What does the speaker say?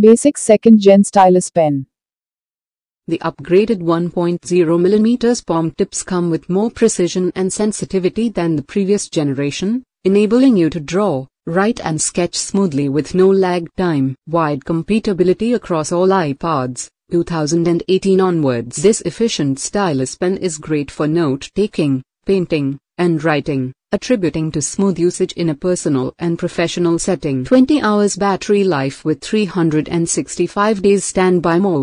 Basic second gen stylus pen. The upgraded 1.0mm POM tips come with more precision and sensitivity than the previous generation, enabling you to draw, write and sketch smoothly with no lag time. Wide compatibility across all iPads, 2018 onwards. This efficient stylus pen is great for note-taking, painting, and writing, attributing to smooth usage in a personal and professional setting. 20 hours battery life with 365 days standby mode.